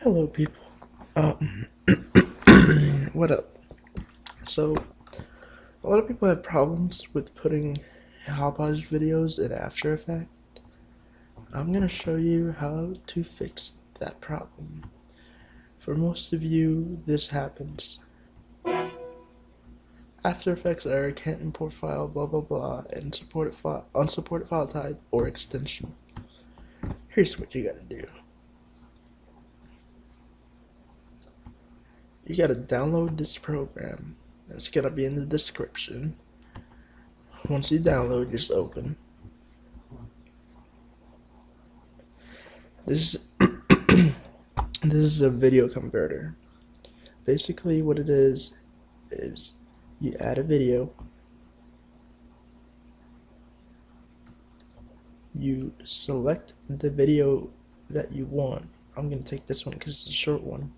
Hello, people. Um, what up? So, a lot of people have problems with putting Hauppauge videos in After Effects. I'm gonna show you how to fix that problem. For most of you, this happens. After Effects error can't import file, blah blah blah, and supported file, unsupported file type or extension. Here's what you gotta do. You gotta download this program. It's gonna be in the description. Once you download, just open. This this is a video converter. Basically, what it is is you add a video. You select the video that you want. I'm gonna take this one because it's a short one.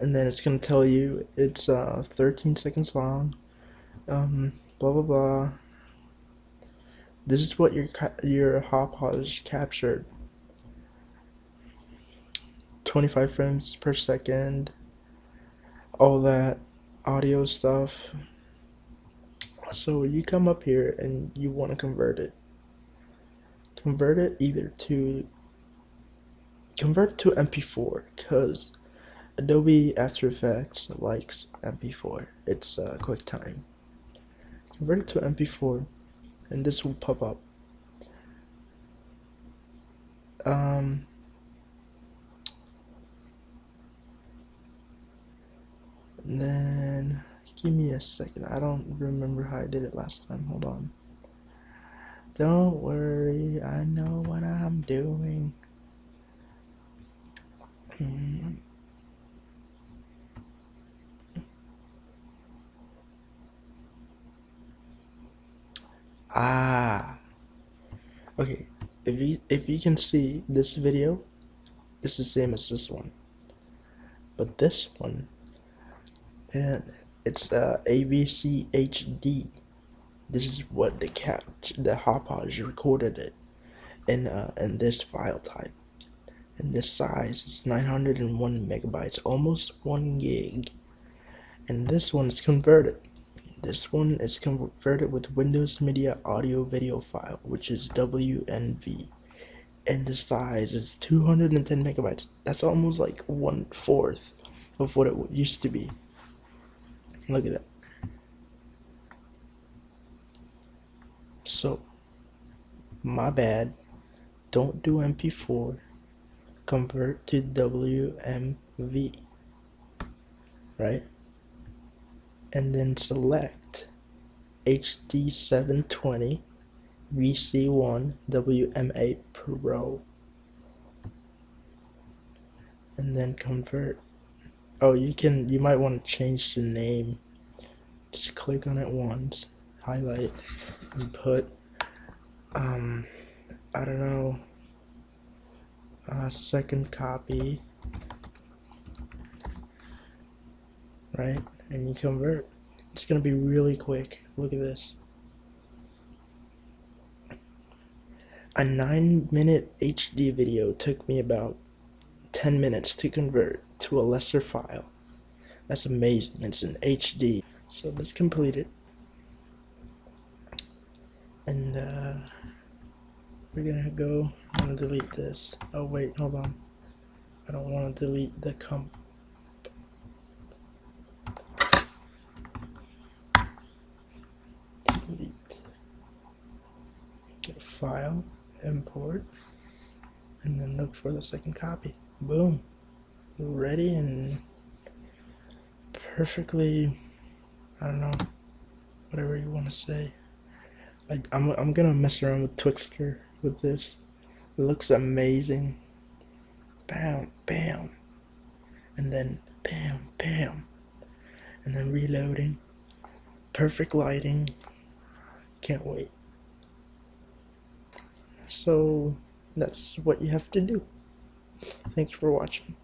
And then it's gonna tell you it's uh, 13 seconds long. Um, blah blah blah. This is what your your Hauppauge captured. 25 frames per second. All that audio stuff. So you come up here and you want to convert it. Convert it either to convert to MP4 because Adobe After Effects likes MP4. It's uh, QuickTime. Convert it to MP4, and this will pop up. Um, and then give me a second. I don't remember how I did it last time. Hold on. Don't worry, I know what I'm doing. Hmm. Ah. Okay. If you if you can see this video, it's the same as this one. But this one, and it's uh, AVC HD. This is what the cat the Hauppauge recorded it in uh, in this file type. And this size is 901 megabytes, almost one gig. And this one is converted this one is converted with Windows Media Audio Video File, which is WMV. And the size is 210 megabytes. That's almost like one fourth of what it used to be. Look at that. So, my bad. Don't do MP4. Convert to WMV. Right? And then select HD720 VC1 WMA Pro. And then convert. Oh you can you might want to change the name. Just click on it once highlight and put um I don't know a second copy. Right and you convert. It's gonna be really quick. Look at this. A 9 minute HD video took me about 10 minutes to convert to a lesser file. That's amazing. It's an HD. So let's complete it. And uh, we're gonna go. I'm gonna delete this. Oh wait, hold on. I don't want to delete the comp file, import, and then look for the second copy. Boom. Ready and perfectly, I don't know, whatever you want to say. Like, I'm, I'm gonna mess around with Twixtor with this. It looks amazing. Bam, bam. And then bam, bam. And then reloading. Perfect lighting. Can't wait. So that's what you have to do. Thanks for watching.